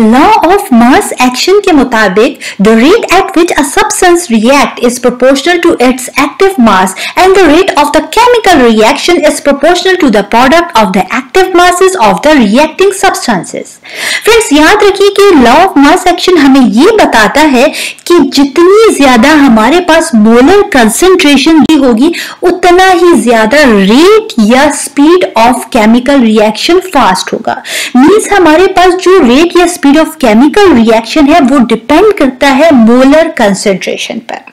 Law of mass action के मुताबिक the rate at which a substance react is proportional to its active mass and the rate of the chemical reaction is proportional to the product of the active masses of the reacting substances friends याद रखिए कि law of mass action हमें ये बताता है कि जितनी ज़्यादा हमारे पास मोलर कंसेंट्रेशन की होगी, उतना ही ज़्यादा रेट या speed of chemical reaction fast होगा। मीन्स हमारे पास जो रेट या स्पीड ऑफ़ केमिकल रिएक्शन है, वो डिपेंड करता है मोलर कंसेंट्रेशन पर।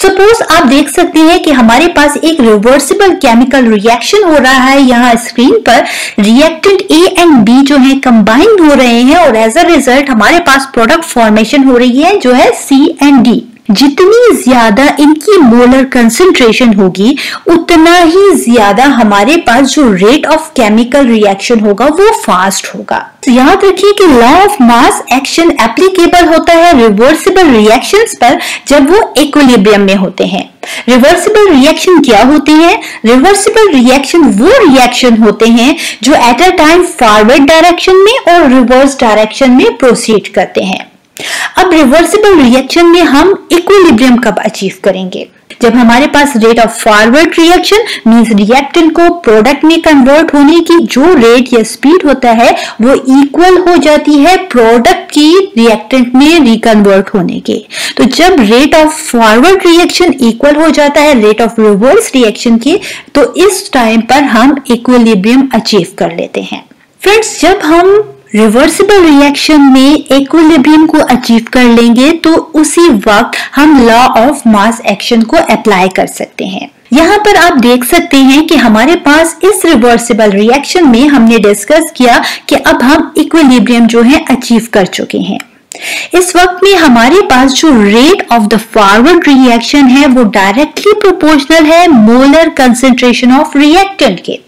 सपोज़ आप देख सकते हैं कि हमारे पास एक रिवर्सिबल केमिकल रिएक्शन हो रहा है यहाँ स्क्रीन पर। रिएक्टेंट ए एंड बी जो है कंबाइंड हो रहे हैं और एज अ रिज़ल्ट हमारे पास प्रोडक्ट फॉर्मेशन हो रही है, जो है सी एंड डी जितनी ज़्यादा इनकी मोलर कंसेंट्रेशन होगी, उतना ही ज़्यादा हमारे पास जो रेट ऑफ़ केमिकल रिएक्शन होगा, वो फास्ट होगा। तो याद रखिए कि law of mass action applicable होता है रिवर्सिबल रिएक्शंस पर, जब वो इक्विलिब्रियम में होते हैं। रिवर्सिबल रिएक्शन क्या होते हैं? रिवर्सिबल रिएक्शन वो रिएक्शन होते हैं जो at a time forward direction में और रिवर्स डायरेक्शन में प्रोसीड करते हैं। अब रिवर्सिबल रिएक्शन में हम इक्विलिब्रियम कब अचीव करेंगे? जब हमारे पास rate of forward reaction means reactant को प्रोडक्ट में कन्वर्ट होने की जो रेट या स्पीड होता है, वो इक्वल हो जाती है प्रोडक्ट की रिएक्टेंट में रिकन्वर्ट होने के। तो जब rate of forward reaction equal हो जाता है रेट ऑफ़ रिवर्स रिएक्शन की तो इस टाइम पर हम इक्विलिब्रियम अचीव कर लेते हैं। फ्रेंड्स जब हम रिवर्सिबल रिएक्शन में इक्विलिब्रियम को अचीव कर लेंगे तो उसी वक्त हम लॉ ऑफ़ मास एक्शन को अप्लाई कर सकते हैं। यहाँ पर आप देख सकते हैं कि हमारे पास इस रिवर्सिबल रिएक्शन में हमने डिस्कस किया कि अब हम इक्विलिब्रियम जो है अचीव कर चुके हैं। इस वक्त में हमारे पास जो rate of the forward reaction है, वो डायरेक्टली प्रोपोर्शनल है मोलर कंसेंट्रेशन ऑफ़ रिएक्टेंट के।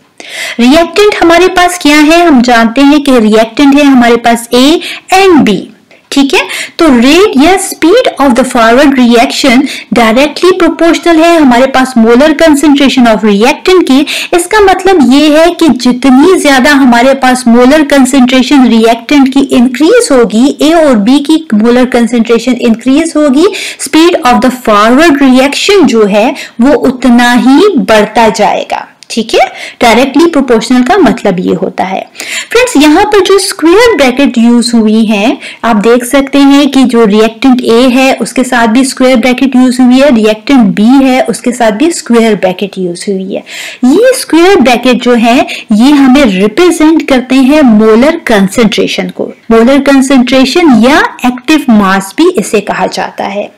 रिएक्टेंट हमारे पास क्या है? हम जानते हैं कि रिएक्टेंट है हमारे पास ए एंड बी ठीक है? तो रेट या speed of the forward reaction directly proportional है हमारे पास मोलर कंसेंट्रेशन ऑफ़ रिएक्टेंट की। इसका मतलब ये है कि जितनी ज़्यादा हमारे पास मोलर कंसेंट्रेशन रिएक्टेंट की इंक्रीज होगी ए और बी की मोलर कंसेंट्रेशन इंक्रीज होगी speed of the forward reaction जो है, वो उतना ही बढ़ता जाएगा। ठीक है? डायरेक्टली प्रोपोर्शनल का मतलब ये होता है। फ्रेंड्स यहाँ पर जो स्क्वायर ब्रैकेट यूज़ हुई है, आप देख सकते हैं कि जो रिएक्टेंट ए है, उसके साथ भी स्क्वायर ब्रैकेट यूज़ हुई है रिएक्टेंट बी है, उसके साथ भी स्क्वायर ब्रैकेट यूज़ हुई है। ये स्क्वायर ब्रैकेट जो है, ये हमें रिप्रेजेंट करते हैं मोलर कंसेंट्रेशन को। मोलर कंसेंट्रेशन या एक्टिव मास भी इसे कहा जाता है।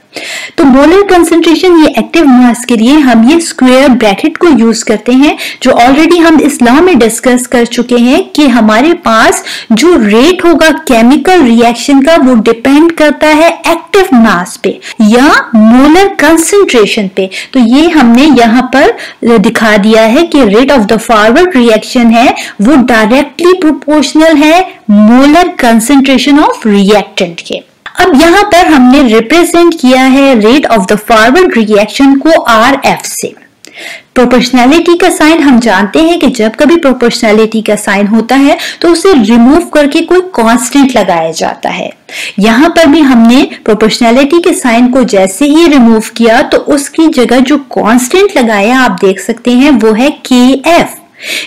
तो मोलर कंसेंट्रेशन ये एक्टिव मास के लिए हम ये स्क्वायर ब्रैकेट को यूज़ करते हैं, जो ऑलरेडी हम इस लॉ में डिस्कस कर चुके हैं कि हमारे पास जो रेट होगा केमिकल रिएक्शन का, वो डिपेंड करता है एक्टिव मास पे, या मोलर कंसेंट्रेशन पे। तो ये हमने यहाँ पर दिखा दिया है कि rate of the forward reaction है, वो डायरेक्टली प्रोपोर्शनल है मोलर कंसेंट्रेशन ऑफ़ रिएक्टेंट के। अब यहाँ पर हमने रिप्रेजेंट किया है rate of the forward reaction को आर एफ़ से। प्रोपोर्शनैलिटी का साइन हम जानते हैं कि जब कभी प्रोपोर्शनैलिटी का साइन होता है तो उसे रिमूव करके कोई कांस्टेंट लगाया जाता है। यहाँ पर भी हमने प्रोपोर्शनैलिटी के साइन को जैसे ही रिमूव किया तो उसकी जगह जो कांस्टेंट लगाया आप देख सकते हैं, वो है K F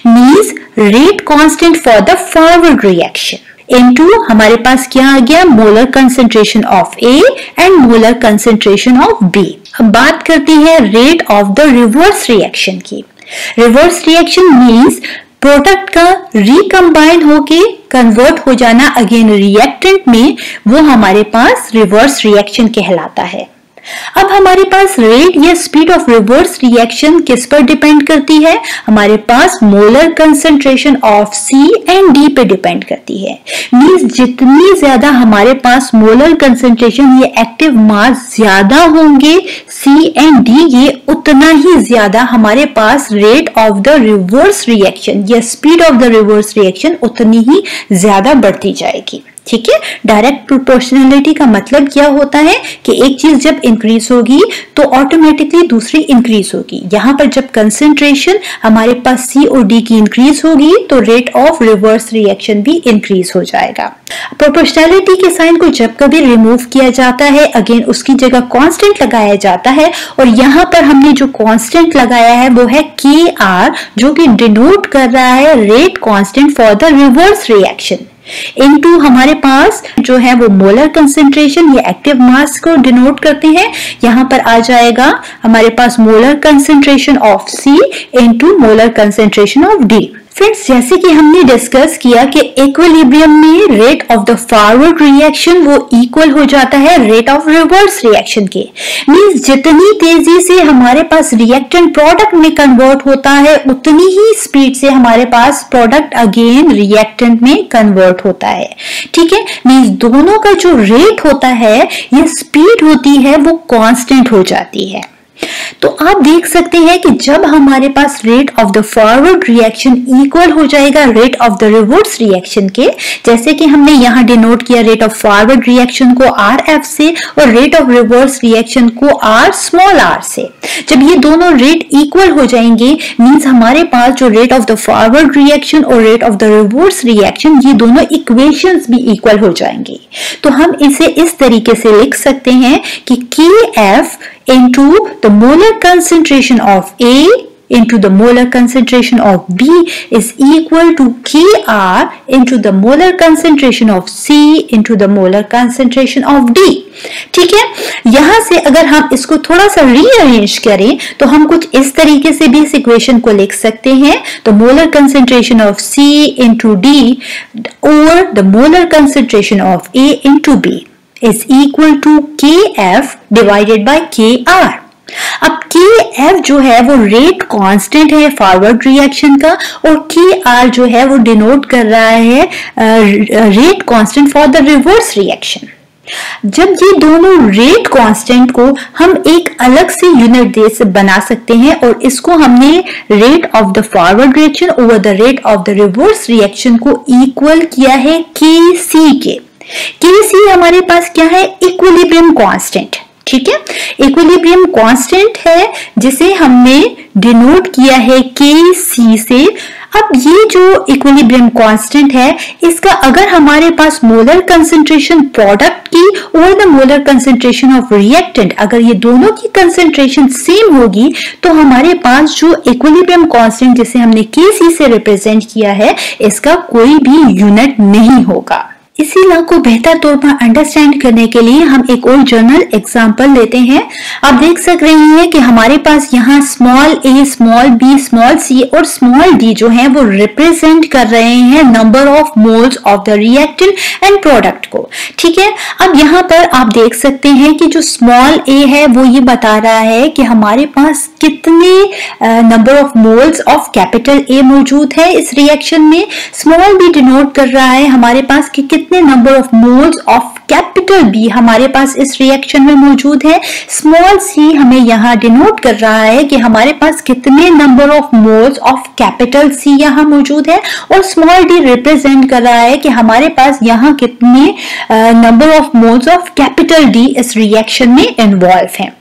means rate constant for the forward reaction into हमारे पास क्या आ गया? Molar concentration of A and molar concentration of B अब बात करते हैं rate of the reverse reaction की। रिवर्स रिएक्शन मीन्स प्रोडक्ट का रिकम्बाइन होके कन्वर्ट हो जाना अगेन रिएक्टेंट में, वो हमारे पास रिवर्स रिएक्शन कहलाता है। अब हमारे पास रेट या स्पीड ऑफ़ रिवर्स रिएक्शन किस पर डिपेंड करती है? हमारे पास molar concentration of C and D पे डिपेंड करती है। मींस जितनी ज़्यादा हमारे पास मोलर कंसेंट्रेशन ये एक्टिव मास ज़्यादा होंगे सी एंड डी ये उतना ही ज़्यादा हमारे पास rate of the reverse reaction या speed of the reverse reaction उतनी ही ज़्यादा बढ़ती जाएगी। ठीक है? डायरेक्ट प्रोपोर्शनलिटी का मतलब क्या होता है कि एक चीज़ जब इंक्रीज होगी तो ऑटोमेटिकली दूसरी इंक्रीज होगी। यहाँ पर जब कंसेंट्रेशन हमारे पास सी और डी की इंक्रीज होगी तो रेट ऑफ़ रिवर्स रिएक्शन भी इंक्रीज हो जाएगा। प्रोपोर्शनलिटी के साइन को जब कभी रिमूव किया जाता है अगेन उसकी जगह कांस्टेंट लगाया जाता है, और यहाँ पर हमने जो कांस्टेंट लगाया है, वो है के आर जो कि डिनोट कर रहा है rate constant for the reverse reaction into हमारे पास जो है वो मोलर कंसेंट्रेशन ये एक्टिव मास को डिनोट करते हैं। यहाँ पर आ जाएगा हमारे पास molar concentration of C into molar concentration of D friends जैसे कि हमने डिस्कस किया कि इक्विलिब्रियम में rate of the forward reaction वो इक्वल हो जाता है रेट ऑफ़ रिवर्स रिएक्शन के। मींस जितनी तेज़ी से हमारे पास रिएक्टेंट प्रोडक्ट में कन्वर्ट होता है, उतनी ही स्पीड से हमारे पास प्रोडक्ट अगेन रिएक्टेंट में कन्वर्ट होता है। ठीक है? मींस दोनों का जो रेट होता है, या स्पीड होती है, वो कांस्टेंट हो जाती है। तो आप देख सकते हैं कि जब हमारे पास rate of the forward reaction equal हो जाएगा rate of the reverse reaction के, जैसे कि हमने यहाँ डिनोट किया रेट ऑफ़ फॉरवर्ड रिएक्शन को आर एफ़ से और रेट ऑफ़ रिवर्स रिएक्शन को आर स्मॉल आर से। जब ये दोनों रेट इक्वल हो जाएँगे मीन्स हमारे पास जो rate of the forward reaction और rate of the reverse reaction ये दोनों इक्वेशंस भी इक्वल हो जाएँगे। तो हम इसे इस तरीके से लिख सकते हैं कि k f into the molar concentration of A into the molar concentration of B is equal to Kr into the molar concentration of C into the molar concentration of D. ठीक है यहाँ से अगर हम इसको थोड़ा सा रीअरेंज करें तो हम कुछ इस तरीके से भी इस इक्वेशन को लिख सकते हैं the molar concentration of C into D और the molar concentration of A into B is equal to kf divided by kr अब के एफ़ जो है वो रेट कांस्टेंट है फॉरवर्ड रिएक्शन का और के आर जो है वो डिनोट कर रहा है rate constant for the reverse reaction जब ये दोनों रेट कांस्टेंट को हम एक अलग से यूनिट दे से बना सकते हैं और इसको हमने rate of the forward reaction over the rate of the reverse reaction को इक्वल किया है के सी के के सी हमारे पास क्या है? इक्विलिब्रियम कांस्टेंट ठीक है? इक्विलिब्रियम कांस्टेंट है, जिसे हमने डिनोट किया है के सी से। अब ये जो इक्विलिब्रियम कांस्टेंट है, इसका अगर हमारे पास मोलर कंसेंट्रेशन प्रोडक्ट की और the molar concentration of reactant अगर ये दोनों की कंसेंट्रेशन सेम होगी तो हमारे पास जो इक्विलिब्रियम कांस्टेंट जिसे हमने के सी से रिप्रेजेंट किया है, इसका कोई भी यूनिट नहीं होगा। इसी लॉ को बेहतर तौर पर अंडरस्टैंड करने के लिए हम एक और जर्नल एग्ज़ाम्पल लेते हैं। आप देख सक रहे हैं कि हमारे पास यहाँ small a small b small c और स्मॉल डी जो है, वो रिप्रेजेंट कर रहे हैं number of moles of the reactant and product को। ठीक है? अब यहाँ पर आप देख सकते हैं कि जो स्मॉल ए है, वो ये बता रहा है कि हमारे पास कितने number of moles of capital A मौजूद है इस रिएक्शन में। स्मॉल बी डिनोट कर रहा है हमारे पास कि कितने number of moles of capital B हमारे पास इस रिएक्शन में मौजूद है। स्मॉल सी हमें यहाँ डिनोट कर रहा है कि हमारे पास कितने number of moles of capital C यहाँ मौजूद है और स्मॉल डी रिप्रेजेंट कर रहा है कि हमारे पास यहाँ कितने number of moles of capital D इस रिएक्शन में इन्वॉल्व हैं।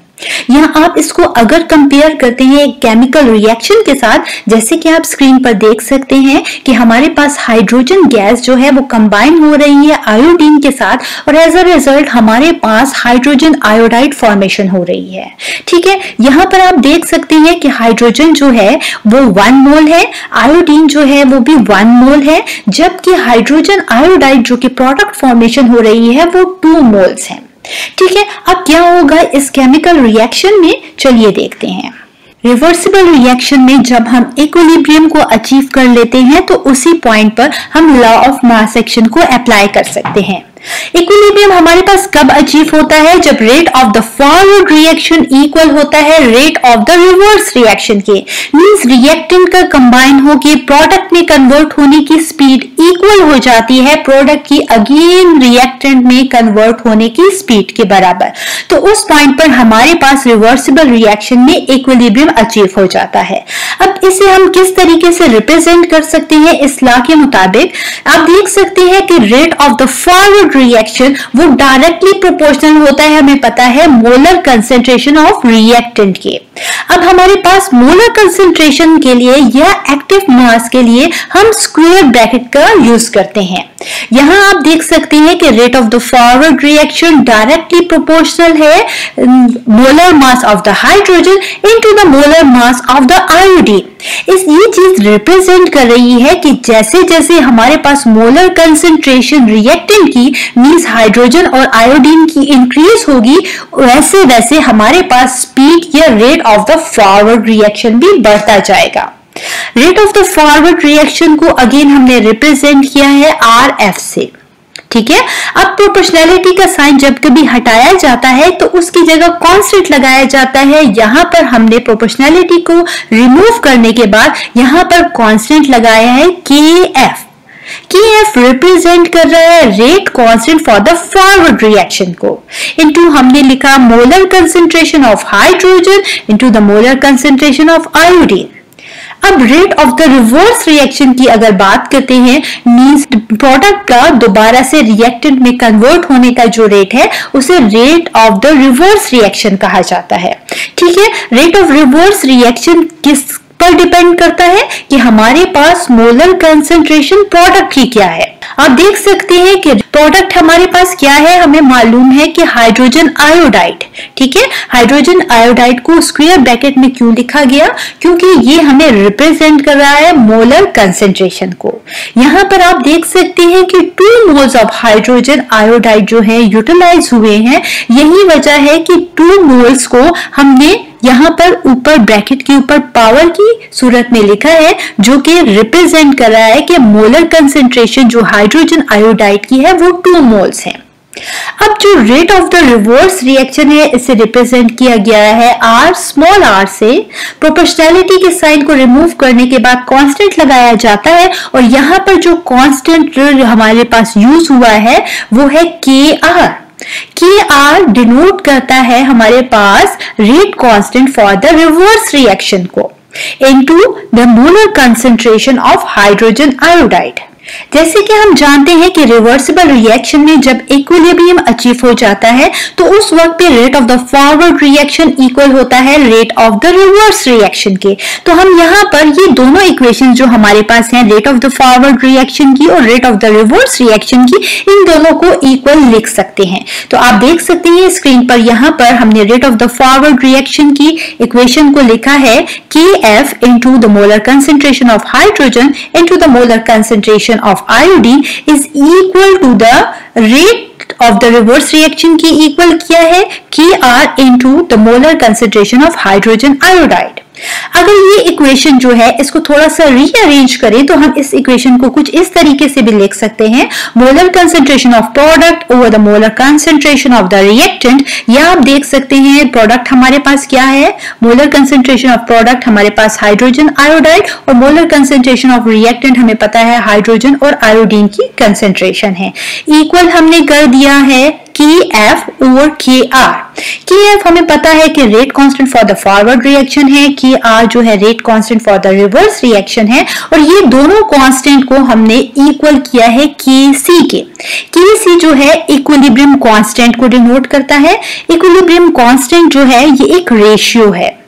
यहाँ आप इसको अगर कंपेयर करते हैं एक केमिकल रिएक्शन के साथ, जैसे कि आप स्क्रीन पर देख सकते हैं कि हमारे पास हाइड्रोजन गैस जो है वो कंबाइन हो रही है आयोडीन के साथ और एज अ रिज़ल्ट हमारे पास हाइड्रोजन आयोडाइड फॉर्मेशन हो रही है। ठीक है? यहाँ पर आप देख सकते हैं कि हाइड्रोजन जो है वो वन मोल है आयोडीन जो है वो भी वन मोल है, जबकि हाइड्रोजन आयोडाइड जो कि प्रोडक्ट फॉर्मेशन हो रही है वो टू मोल्स है। ठीक है, अब क्या होगा इस केमिकल रिएक्शन में? चलिए देखते हैं। रिवर्सिबल रिएक्शन में जब हम इक्विलिब्रियम को अचीव कर लेते हैं तो उसी पॉइंट पर हम लॉ ऑफ़ मास एक्शन को अप्लाई कर सकते हैं। इक्विलिब्रियम हमारे पास कब अचीव होता है? जब rate of the forward reaction equal होता है rate of the reverse reaction के। मींस रिएक्टेंट का कंबाइन होके प्रोडक्ट में कन्वर्ट होने की स्पीड इक्वल हो जाती है प्रोडक्ट की अगेन रिएक्टेंट में कन्वर्ट होने की स्पीड के बराबर। तो उस पॉइंट पर हमारे पास रिवर्सिबल रिएक्शन में इक्विलिब्रियम अचीव हो जाता है। अब इसे हम किस तरीके से रिप्रेजेंट कर सकते हैं? इस लॉ के मुताबिक आप देख सकते हैं कि rate of the forward reaction वो डायरेक्टली प्रोपोर्शनल होता है, हमें पता है मोलर कंसेंट्रेशन ऑफ़ रिएक्टेंट के। अब हमारे पास मोलर कंसेंट्रेशन के लिए या एक्टिव मास के लिए हम स्क्वायर ब्रैकेट का यूज़ करते हैं। यहाँ आप देख सकते हैं कि rate of the forward reaction directly proportional है molar mass of the hydrogen into the molar mass of the iodine इस, ये चीज़ रिप्रेजेंट कर रही है कि जैसे जैसे हमारे पास मोलर कंसेंट्रेशन रिएक्टेंट की मींस हाइड्रोजन और आयोडीन की इंक्रीज होगी वैसे वैसे हमारे पास स्पीड या rate of the forward reaction भी बढ़ता जाएगा। Rate of the forward reaction को अगेन हमने रिप्रेजेंट किया है आर एफ़ से। ठीक है? अब प्रोपोर्शनैलिटी का साइन जब कभी हटाया जाता है तो उसकी जगह कॉन्स्टेंट लगाया जाता है। यहाँ पर हमने प्रोपोर्शनैलिटी को रिमूव करने के बाद यहाँ पर कॉन्स्टेंट लगाया है के एफ़ के एफ़ रिप्रेजेंट कर रहा है rate constant for the forward reaction को। इनटू हमने लिखा molar concentration of hydrogen into the molar concentration of iodine अब rate of the reverse reaction की अगर बात करते हैं मींस प्रोडक्ट का दोबारा से रिएक्टेंट में कन्वर्ट होने का जो रेट है, उसे rate of the reverse reaction कहा जाता है। ठीक है? रेट ऑफ़ रिवर्स रिएक्शन किस पर डिपेंड करता है कि हमारे पास मोलर कंसेंट्रेशन प्रोडक्ट की क्या है। आप देख सकते हैं कि प्रोडक्ट हमारे पास क्या है, हमें मालूम है कि हाइड्रोजन आयोडाइड, ठीक है? हाइड्रोजन आयोडाइड को स्क्वायर ब्रैकेट में क्यों लिखा गया? क्योंकि ये हमें रिप्रेजेंट कर रहा है मोलर कंसेंट्रेशन को। यहाँ पर आप देख सकते हैं कि two moles of hydrogen iodide जो है यूटिलाइज हुए हैं। यही वजह है कि टू मोल्स को हमने यहाँ पर ऊपर ब्रैकेट के ऊपर पावर की सूरत में लिखा है, जो कि रिप्रेजेंट कर रहा है कि मोलर कंसेंट्रेशन जो हाइड्रोजन आयोडाइड की है, वो टू मोल्स है। अब जो rate of the reverse reaction है, इसे रिप्रेजेंट किया गया है आर स्मॉल आर से। प्रोपोर्शनैलिटी के साइन को रिमूव करने के बाद कांस्टेंट लगाया जाता है और यहाँ पर जो कांस्टेंट हमारे पास यूज़ हुआ है, वो है के आर के आर डिनोट करता है हमारे पास rate constant for the reverse reaction को into the molar concentration of hydrogen iodide जैसे कि हम जानते हैं कि रिवर्सिबल रिएक्शन में जब इक्विलिब्रियम अचीव हो जाता है तो उस वक्त पे rate of the forward reaction equal होता है rate of the reverse reaction के। तो हम यहाँ पर ये दोनों इक्वेशन जो हमारे पास हैं rate of the forward reaction की और rate of the reverse reaction की, इन दोनों को इक्वल लिख सकते हैं। तो आप देख सकते हैं स्क्रीन पर यहाँ पर हमने rate of the forward reaction की इक्वेशन को लिखा है k f into the molar concentration of hydrogen into the molar concentration of iodine is equal to the rate of the reverse reaction की equal किया है Kr into the molar concentration of hydrogen iodide. अगर ये equation जो है, इसको थोड़ा सा रीअरेंज करें तो हम इस इक्वेशन को कुछ इस तरीके से भी लिख सकते हैं। Molar concentration of product over the molar concentration of the reactant या आप देख सकते हैं प्रोडक्ट हमारे पास क्या है? मोलर कंसेंट्रेशन ऑफ़ प्रोडक्ट हमारे पास हाइड्रोजन आयोडाइड और मोलर कंसेंट्रेशन ऑफ़ रिएक्टेंट हमें पता है हाइड्रोजन और आयोडीन की कंसेंट्रेशन है। इक्वल हमने कर दिया है। K f over k r k f हमें पता है कि rate constant for the forward reaction है। के आर जो है rate constant for the reverse reaction है। और ये दोनों कांस्टेंट को हमने इक्वल किया है के सी के। के सी जो है इक्विलिब्रियम कांस्टेंट को डिनोट करता है। इक्विलिब्रियम कांस्टेंट जो है, ये एक रेशियो है।